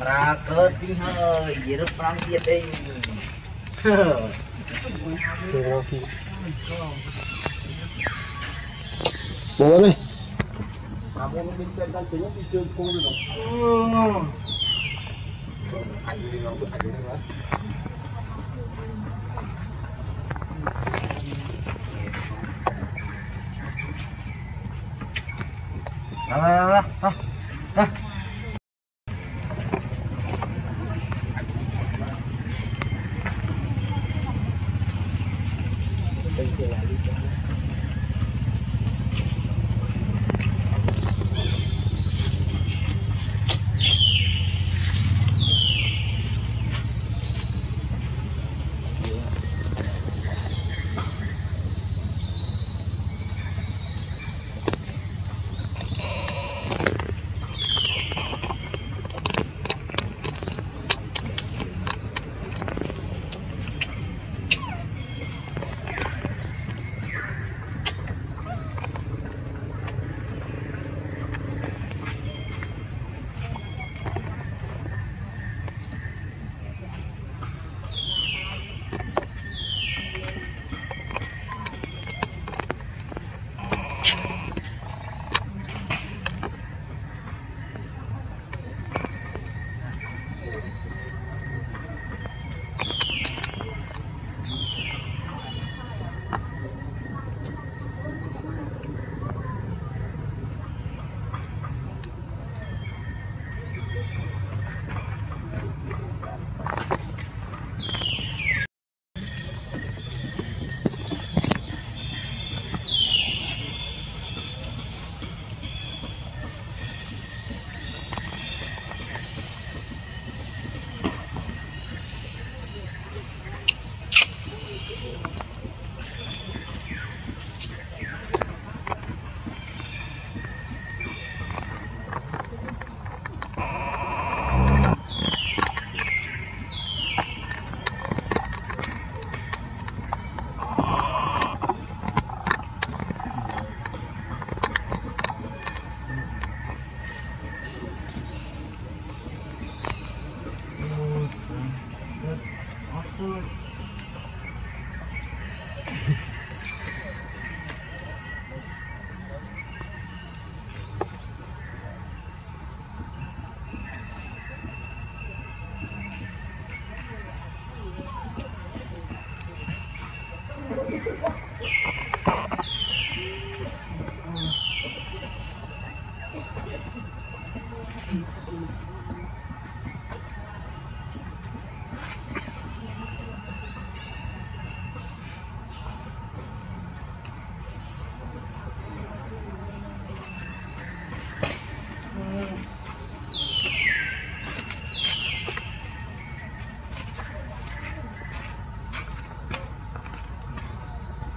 ប្រាកើតទីហើយរឹបប្រាំទៀតអី Bố này. Mà bố bên trên đang tính đi chơi cô rồi. Ừ. Anh đi nó, anh đi nó. Đó, đó, đó, đó. de la.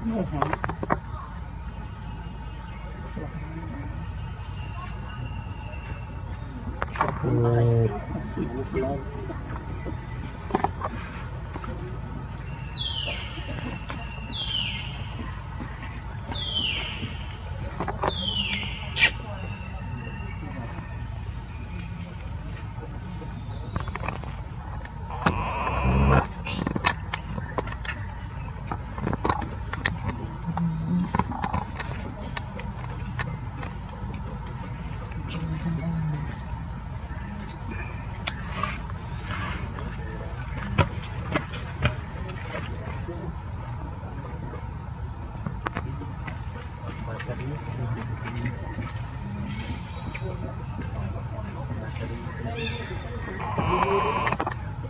Thank you.